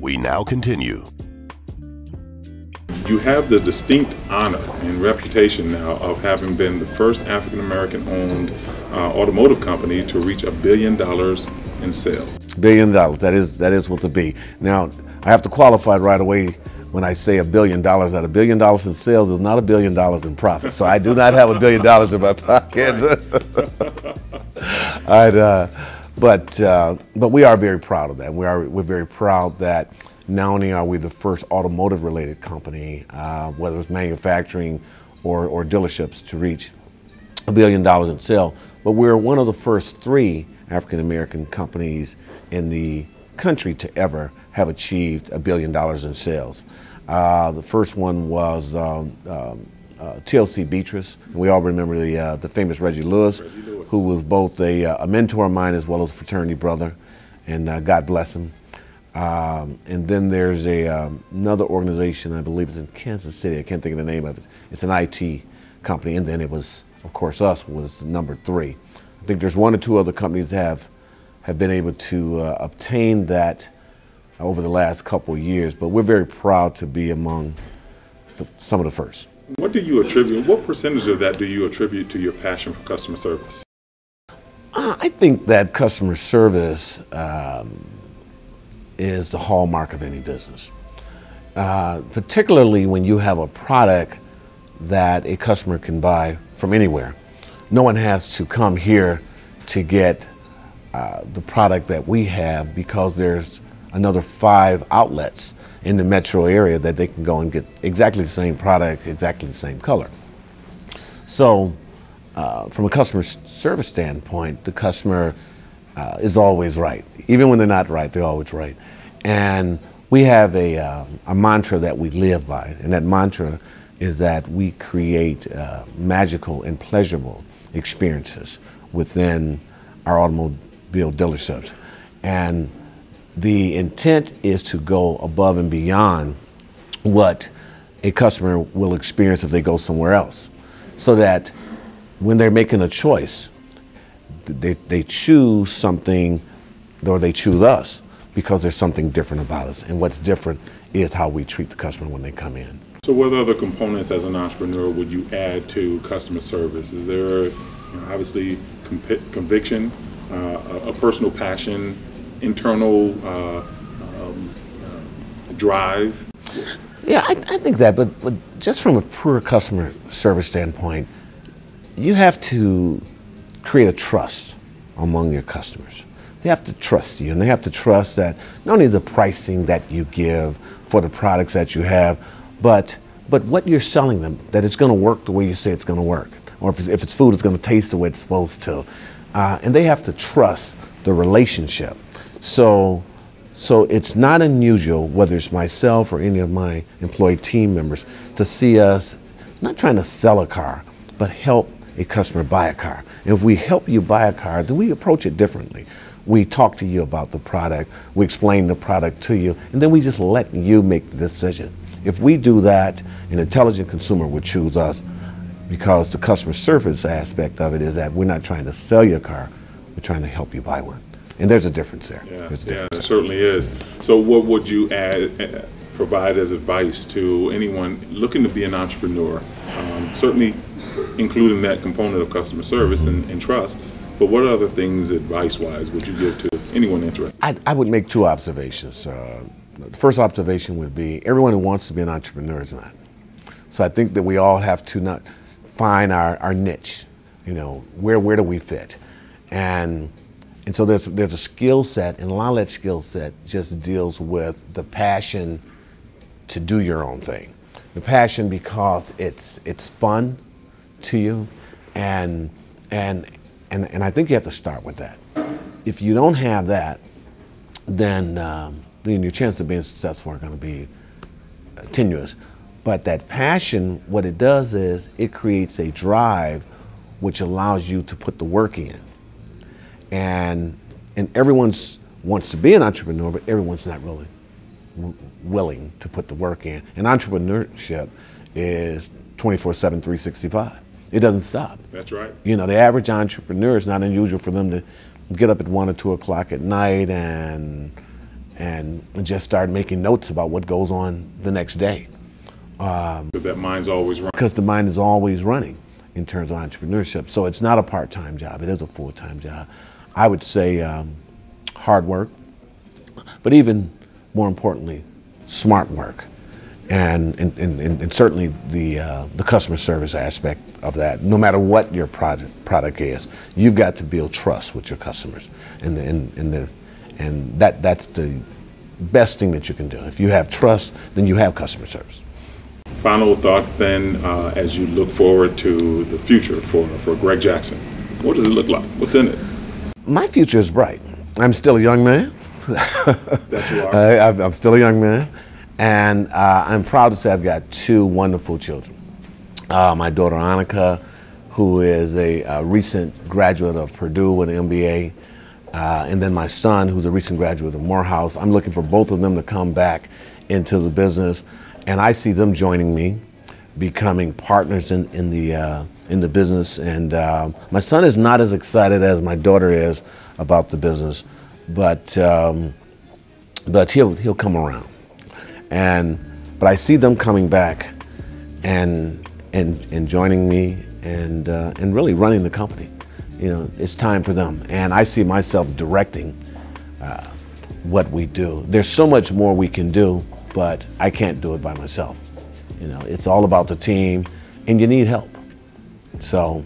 We now continue. You have the distinct honor and reputation now of having been the first African American owned uh, automotive company to reach a billion dollars in sales. Billion dollars, that is, that is what the B. Now, I have to qualify right away when I say a billion dollars. That a billion dollars in sales is not a billion dollars in profit. So I do not have a billion dollars in my pocket. I'd, uh, but, uh, but we are very proud of that. We are, we're very proud that not only are we the first automotive related company, uh, whether it's manufacturing or, or dealerships, to reach a billion dollars in sales, but we're one of the first three African American companies in the country to ever have achieved a billion dollars in sales. Uh, the first one was um, um, uh, TLC Beatrice, and we all remember the, uh, the famous Reggie Lewis, Reggie Lewis, who was both a, uh, a, mentor of mine as well as a fraternity brother, and uh, God bless him. Um, and then there's a, um, another organization, I believe it's in Kansas City, I can't think of the name of it. It's an IT company, and then it was, of course, us was number three. I think there's one or two other companies that have, have been able to uh, obtain that over the last couple of years, but we're very proud to be among the, some of the first. What do you attribute, what percentage of that do you attribute to your passion for customer service? Uh, I think that customer service um, is the hallmark of any business, uh, particularly when you have a product that a customer can buy from anywhere. No one has to come here to get uh, the product that we have because there's another five outlets in the metro area that they can go and get exactly the same product, exactly the same color. So, uh, from a customer service standpoint, the customer uh, is always right. Even when they're not right, they're always right. And we have a, uh, a mantra that we live by, and that mantra is that we create uh, magical and pleasurable experiences within our automobile dealerships. And the intent is to go above and beyond what a customer will experience if they go somewhere else. So that when they're making a choice, they, they choose something or they choose us because there's something different about us. And what's different is how we treat the customer when they come in. So what other components as an entrepreneur would you add to customer service? Is there you know, obviously conviction, uh, a, a personal passion, internal uh, um, uh, drive? Yeah, I, I, think that, but, but just from a pure customer service standpoint, you have to create a trust among your customers. They have to trust you, and they have to trust that not only the pricing that you give for the products that you have, but but what you're selling them, that it's going to work the way you say it's going to work, or if it's, if it's food, it's going to taste the way it's supposed to, uh, and they have to trust the relationship. So, so it's not unusual, whether it's myself or any of my employee team members, to see us not trying to sell a car, but help a customer buy a car. And if we help you buy a car, then we approach it differently. We talk to you about the product, we explain the product to you, and then we just let you make the decision. If we do that, an intelligent consumer would choose us because the customer service aspect of it is that we're not trying to sell your car, we're trying to help you buy one. And there's a difference there. Yeah, difference yeah there certainly is. So what would you add, uh, provide as advice to anyone looking to be an entrepreneur? Um, certainly including that component of customer service and, and trust, but what other things advice-wise would you give to anyone interested? I, I would make two observations. Uh, the first observation would be everyone who wants to be an entrepreneur is not. So I think that we all have to not find our, our niche, you know, where, where do we fit? And and so there's, there's a skill set, and a lot of that skill set just deals with the passion to do your own thing. The passion because it's, it's fun to you, and, and, and, and I think you have to start with that. If you don't have that, then, um, then your chances of being successful are going to be uh, tenuous. But that passion, what it does is it creates a drive which allows you to put the work in and and everyone's wants to be an entrepreneur, but everyone's not really willing to put the work in. And entrepreneurship is 24/7, 365. It doesn't stop. That's right. You know, the average entrepreneur is not unusual for them to get up at one or two o'clock at night and and just start making notes about what goes on the next day um, Because that mind's always running. because the mind is always running in terms of entrepreneurship. So it's not a part-time job; it is a full-time job. I would say um, hard work, but even more importantly, smart work, and and, and, and certainly the uh, the customer service aspect of that. No matter what your product product is, you've got to build trust with your customers, and the, and, and the and that that's the best thing that you can do. If you have trust, then you have customer service. Final thought then, uh, as you look forward to the future for, for Greg Jackson, what does it look like? What's in it? My future is bright. I'm still a young man. That you are. I, I'm I'm still a young man, and uh, I'm proud to say I've got two wonderful children. Uh, my daughter Annika, who is a, uh recent graduate of Purdue with an MBA, uh, and then my son, who's a recent graduate of Morehouse. I'm looking for both of them to come back into the business, and I see them joining me, becoming partners in, in the uh, in the business. And uh, my son is not as excited as my daughter is about the business, but um, but he'll he'll come around. And but I see them coming back and and and joining me and uh, and really running the company. You know, it's time for them, and I see myself directing uh, what we do. There's so much more we can do, but I can't do it by myself. You know, it's all about the team, and you need help. So.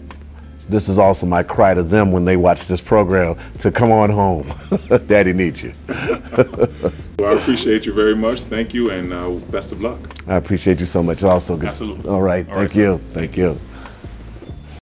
This is also my cry to them when they watch this program to come on home. Daddy needs you. Well, I appreciate you very much. Thank you, and uh, best of luck. I appreciate you so much also. Absolutely. All right. All right, Thank sir. you. Thank you.